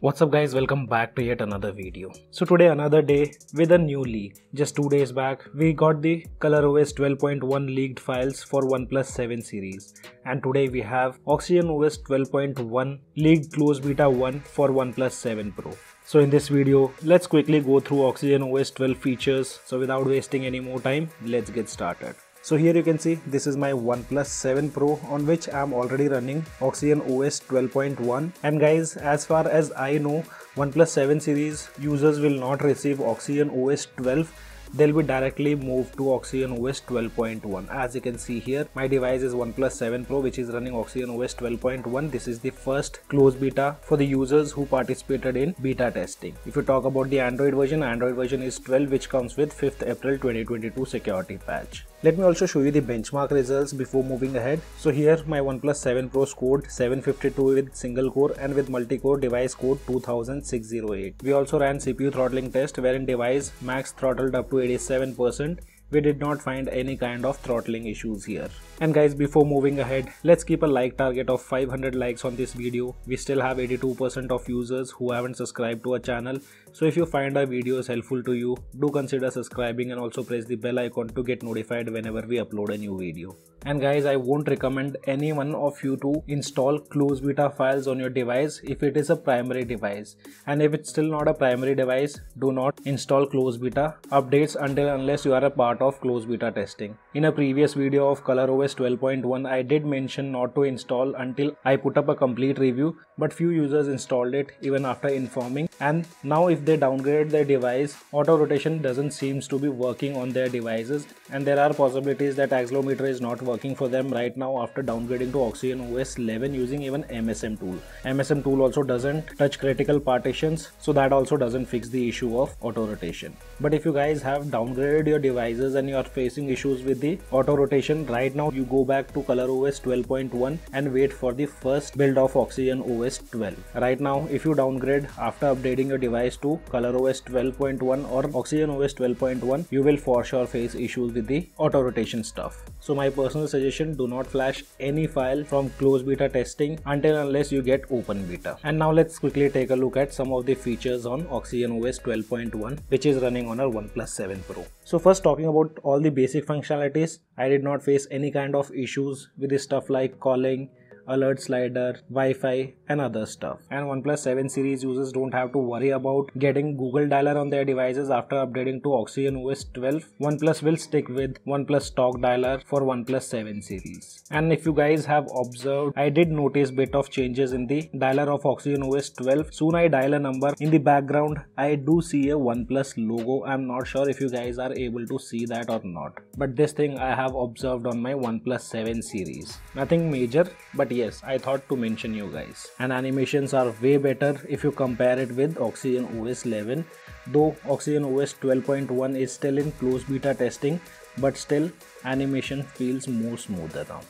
What's up guys, welcome back to yet another video. So today another day with a new leak. Just two days back, we got the ColorOS 12.1 leaked files for OnePlus 7 series. And today we have Oxygen OS 12.1 leaked close beta 1 for OnePlus 7 Pro. So in this video, let's quickly go through Oxygen OS 12 features. So without wasting any more time, let's get started. So here you can see this is my OnePlus 7 Pro on which I'm already running Oxygen OS 12.1 and guys as far as I know OnePlus 7 series users will not receive Oxygen OS 12 they'll be directly moved to Oxygen OS 12.1. As you can see here, my device is OnePlus 7 Pro which is running Oxygen OS 12.1. This is the first closed beta for the users who participated in beta testing. If you talk about the Android version, Android version is 12 which comes with 5th April 2022 security patch. Let me also show you the benchmark results before moving ahead. So here my OnePlus 7 Pro scored 752 with single core and with multi-core device scored 2608. We also ran CPU throttling test wherein device max throttled up to 87%. We did not find any kind of throttling issues here. And guys, before moving ahead, let's keep a like target of 500 likes on this video. We still have 82% of users who haven't subscribed to our channel. So if you find our videos helpful to you, do consider subscribing and also press the bell icon to get notified whenever we upload a new video. And guys, I won't recommend any one of you to install close beta files on your device if it is a primary device. And if it's still not a primary device, do not install close beta updates until unless you are a part of close beta testing. In a previous video of ColorOS 12.1 I did mention not to install until I put up a complete review but few users installed it even after informing and now if they downgrade their device auto rotation doesn't seems to be working on their devices and there are possibilities that accelerometer is not working for them right now after downgrading to Oxygen OS 11 using even MSM tool. MSM tool also doesn't touch critical partitions so that also doesn't fix the issue of auto rotation. But if you guys have downgraded your devices and you are facing issues with the auto rotation right now you go back to ColorOS 12.1 and wait for the first build of Oxygen OS 12. Right now, if you downgrade after updating your device to ColorOS 12.1 or Oxygen OS 12.1, you will for sure face issues with the auto rotation stuff. So my personal suggestion, do not flash any file from closed beta testing until unless you get open beta. And now let's quickly take a look at some of the features on Oxygen OS 12.1 which is running on our OnePlus 7 Pro. So first talking about all the basic functionalities, I did not face any kind of issues with this stuff like calling alert slider, Wi-Fi and other stuff. And OnePlus 7 series users don't have to worry about getting Google Dialer on their devices after updating to Oxygen OS 12. OnePlus will stick with OnePlus stock dialer for OnePlus 7 series. And if you guys have observed, I did notice bit of changes in the dialer of Oxygen OS 12. Soon I dial a number in the background. I do see a OnePlus logo. I'm not sure if you guys are able to see that or not. But this thing I have observed on my OnePlus 7 series. Nothing major, but yes, I thought to mention you guys. And animations are way better if you compare it with Oxygen OS 11. Though Oxygen OS 12.1 is still in closed beta testing, but still animation feels more smoother now.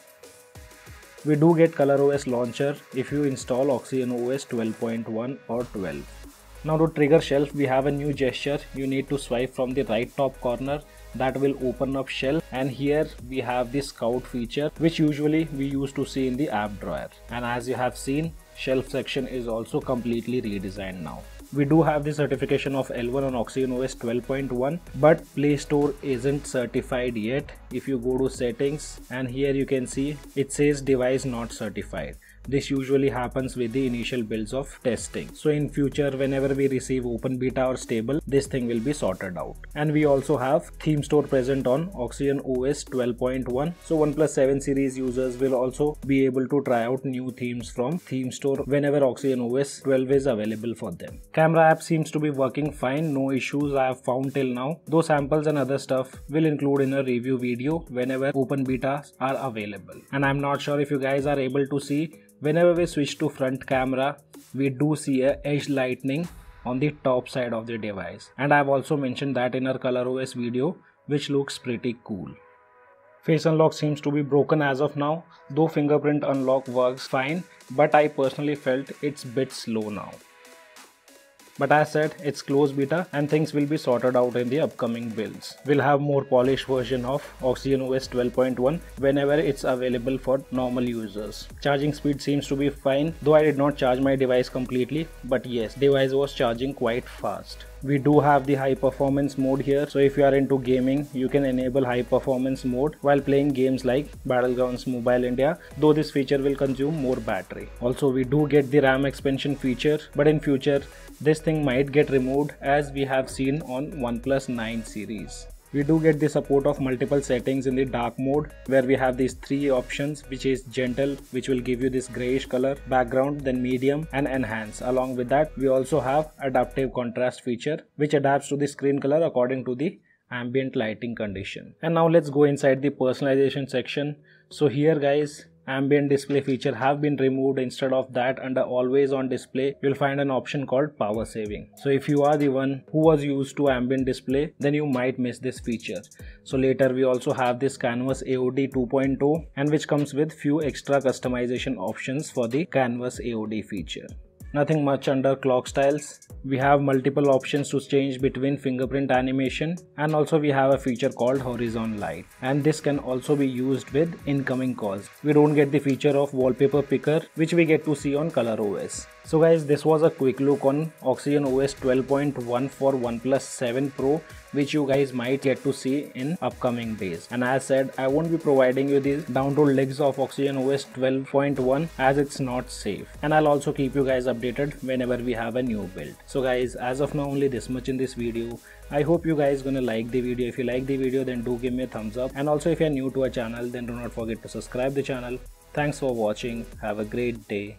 We do get ColorOS launcher if you install Oxygen OS 12.1 or 12. Now to trigger shelf we have a new gesture. You need to swipe from the right top corner. That will open up shelf. And here we have the scout feature which usually we used to see in the app drawer. And as you have seen shelf section is also completely redesigned now. We do have the certification of L1 on Oxygen OS 12.1 but Play Store isn't certified yet. If you go to settings and here you can see it says device not certified this usually happens with the initial builds of testing. So in future, whenever we receive open beta or stable, this thing will be sorted out. And we also have theme store present on Oxygen OS 12.1. So OnePlus 7 series users will also be able to try out new themes from theme store whenever Oxygen OS 12 is available for them. Camera app seems to be working fine, no issues I have found till now. Those samples and other stuff will include in a review video whenever open betas are available. And I'm not sure if you guys are able to see Whenever we switch to front camera, we do see a edge lightning on the top side of the device. And I've also mentioned that in our ColorOS video, which looks pretty cool. Face unlock seems to be broken as of now, though fingerprint unlock works fine, but I personally felt it's bit slow now. But as said, it's closed beta and things will be sorted out in the upcoming builds. We'll have more polished version of Oxygen OS 12.1 whenever it's available for normal users. Charging speed seems to be fine, though I did not charge my device completely, but yes, device was charging quite fast we do have the high performance mode here so if you are into gaming you can enable high performance mode while playing games like battlegrounds mobile india though this feature will consume more battery also we do get the ram expansion feature but in future this thing might get removed as we have seen on oneplus 9 series. We do get the support of multiple settings in the dark mode where we have these three options which is gentle which will give you this grayish color background then medium and enhance. Along with that we also have adaptive contrast feature which adapts to the screen color according to the ambient lighting condition. And now let's go inside the personalization section. So here guys ambient display feature have been removed. Instead of that under always on display you'll find an option called power saving. So if you are the one who was used to ambient display then you might miss this feature. So later we also have this canvas aod 2.0 and which comes with few extra customization options for the canvas aod feature nothing much under clock styles. We have multiple options to change between fingerprint animation and also we have a feature called horizon light and this can also be used with incoming calls. We don't get the feature of wallpaper picker which we get to see on color os so guys this was a quick look on oxygen os 12.1 for oneplus 7 pro which you guys might get to see in upcoming days. And as said i won't be providing you these download links of oxygen os 12.1 as it's not safe. And i'll also keep you guys updated whenever we have a new build. So guys as of now only this much in this video. I hope you guys gonna like the video. If you like the video then do give me a thumbs up. And also if you're new to our channel then do not forget to subscribe the channel. Thanks for watching. Have a great day